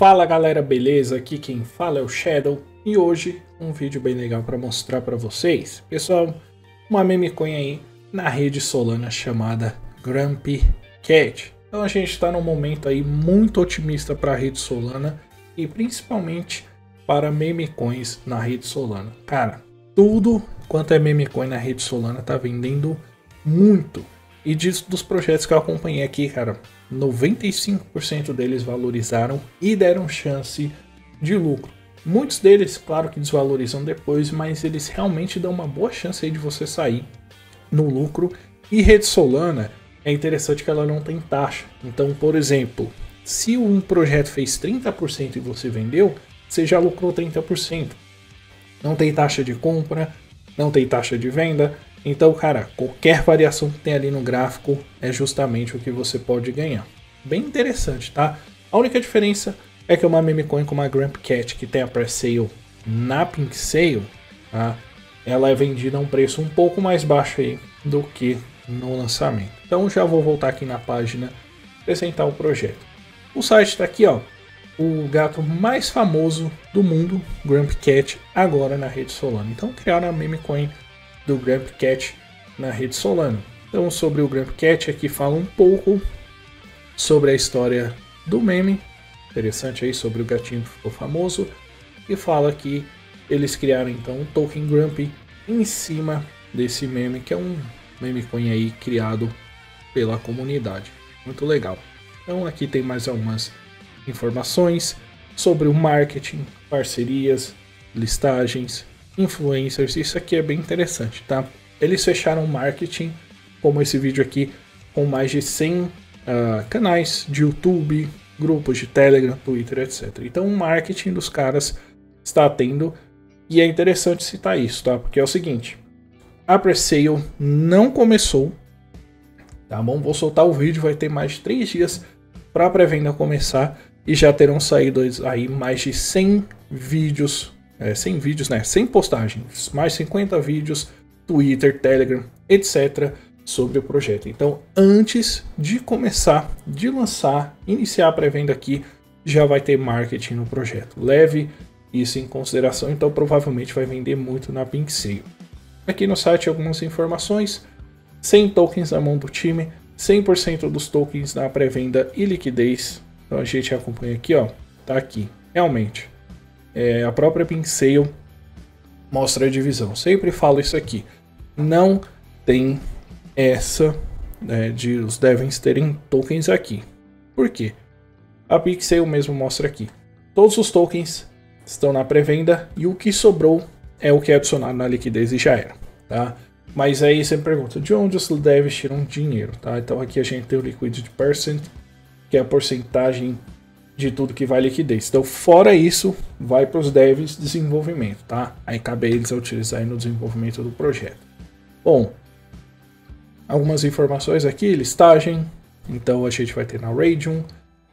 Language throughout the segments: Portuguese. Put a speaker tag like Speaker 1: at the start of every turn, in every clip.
Speaker 1: Fala galera, beleza? Aqui quem fala é o Shadow e hoje um vídeo bem legal para mostrar para vocês. Pessoal, uma meme coin aí na rede Solana chamada Grumpy Cat. Então a gente está num momento aí muito otimista para a rede Solana e principalmente para meme coins na rede Solana. Cara, tudo quanto é meme coin na rede Solana tá vendendo muito. E disso, dos projetos que eu acompanhei aqui, cara, 95% deles valorizaram e deram chance de lucro. Muitos deles, claro que desvalorizam depois, mas eles realmente dão uma boa chance aí de você sair no lucro. E rede Solana é interessante que ela não tem taxa. Então, por exemplo, se um projeto fez 30% e você vendeu, você já lucrou 30%. Não tem taxa de compra, não tem taxa de venda. Então, cara, qualquer variação que tem ali no gráfico é justamente o que você pode ganhar. Bem interessante, tá? A única diferença é que uma meme coin como a Gramp Cat, que tem a pre-sale na Pink Sale, tá? ela é vendida a um preço um pouco mais baixo aí do que no lançamento. Então já vou voltar aqui na página apresentar o projeto. O site está aqui, ó. O gato mais famoso do mundo, Gramp Cat, agora na rede Solana. Então criaram a meme coin do Gramp Cat na rede Solana. Então sobre o Gramp Cat aqui fala um pouco sobre a história do meme interessante aí sobre o gatinho que ficou famoso e fala que eles criaram então um token Grumpy em cima desse meme que é um meme coin aí criado pela comunidade. Muito legal. Então aqui tem mais algumas informações sobre o marketing, parcerias, listagens, influencers. Isso aqui é bem interessante, tá? Eles fecharam marketing, como esse vídeo aqui, com mais de 100 uh, ah, canais de YouTube, grupos de Telegram, Twitter, etc. Então o marketing dos caras está tendo e é interessante citar isso, tá? Porque é o seguinte, a pre-sale não começou, tá bom? Vou soltar o vídeo, vai ter mais de 3 dias para a pré-venda começar e já terão saído aí mais de 100 vídeos, é, 100 vídeos, né? 100 postagens, mais 50 vídeos, Twitter, Telegram, etc sobre o projeto. Então, antes de começar, de lançar, iniciar a pré-venda aqui, já vai ter marketing no projeto. Leve isso em consideração, então provavelmente vai vender muito na Pink Sale. Aqui no site algumas informações, 100 tokens na mão do time, 100% dos tokens na pré-venda e liquidez. Então a gente acompanha aqui, ó, tá aqui. Realmente, é, a própria Pink Sale mostra a divisão. Sempre falo isso aqui. Não tem essa né, de os devens terem tokens aqui. Por quê? A Pixel mesmo mostra aqui. Todos os tokens estão na pré-venda e o que sobrou é o que é adicionado na liquidez e já era, tá? Mas aí você me pergunta, de onde os devs tiram dinheiro, tá? Então aqui a gente tem o liquidity percent, que é a porcentagem de tudo que vai liquidez. Então fora isso, vai para os devs desenvolvimento, tá? Aí cabe eles a utilizar no desenvolvimento do projeto. Bom, algumas informações aqui, listagem. Então a gente vai ter na Radium,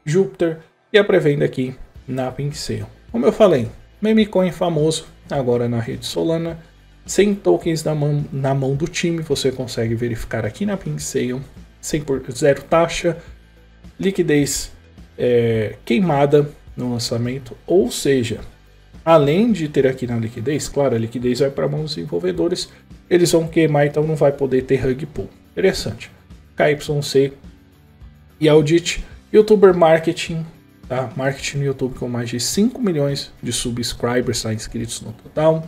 Speaker 1: Jupiter e a pré-venda aqui na Pincel. Como eu falei, memecoin famoso agora na rede Solana. 100 tokens na mão, na mão do time, você consegue verificar aqui na Pincel. 100 por, zero taxa, liquidez é, queimada no lançamento, ou seja, além de ter aqui na liquidez, claro, a liquidez vai para mão dos desenvolvedores, eles vão queimar, então não vai poder ter rug pull. Interessante. KYC e Audit, YouTuber Marketing, tá? Marketing no YouTube com mais de 5 milhões de subscribers tá? inscritos no total.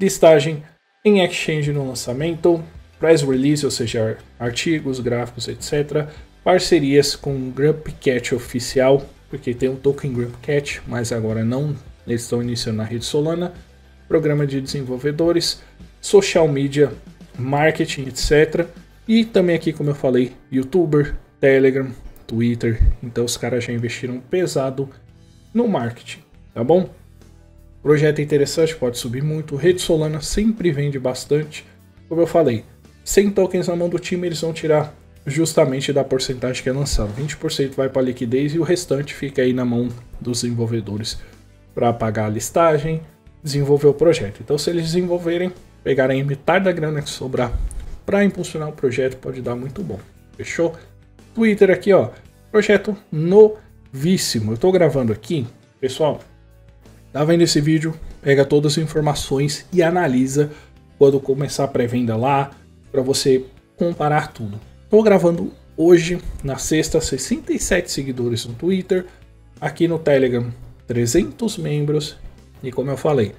Speaker 1: Listagem em Exchange no lançamento, press release, ou seja, artigos, gráficos, etc. Parcerias com Grumpcat oficial, porque tem um token Grumpcat, mas agora não, eles estão iniciando na rede Solana. Programa de desenvolvedores, social media, marketing, etc. E também aqui, como eu falei, youtuber, Telegram, Twitter. Então os caras já investiram pesado no marketing, tá bom? Projeto interessante, pode subir muito. Rede Solana sempre vende bastante. Como eu falei, 100 tokens na mão do time eles vão tirar justamente da porcentagem que é lançado. 20% vai para liquidez e o restante fica aí na mão dos desenvolvedores para pagar a listagem, desenvolver o projeto. Então se eles desenvolverem, pegarem metade da grana que sobrar para impulsionar o projeto pode dar muito bom. Fechou? Twitter aqui, ó. Projeto no exclusivíssimo. Eu tô gravando aqui, pessoal. Tá vendo esse vídeo? Pega todas as informações e analisa quando começar a pré-venda lá, para você comparar tudo. Tô gravando hoje, na sexta, 67 seguidores no Twitter, aqui no Telegram, 300 membros. E como eu falei,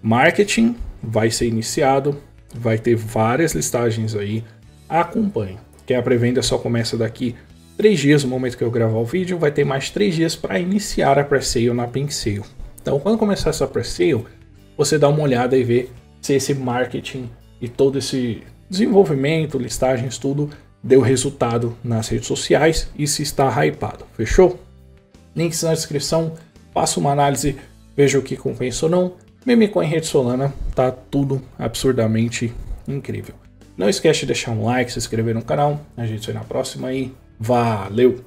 Speaker 1: marketing vai ser iniciado, vai ter várias listagens aí. Acompanhe, que a pré-venda só começa daqui três dias no momento que eu gravar o vídeo, vai ter mais três dias para iniciar a pre-sale na Pink Sale. Então, quando começar essa pre-sale, você dá uma olhada e vê se esse marketing e todo esse desenvolvimento, listagens, tudo deu resultado nas redes sociais e se está hypado. Fechou? Links na descrição, faça uma análise, veja o que compensa ou não. Meme com rede Solana, tá tudo absurdamente incrível. Não esquece de deixar um like, se inscrever no canal. A gente se vê na próxima e valeu!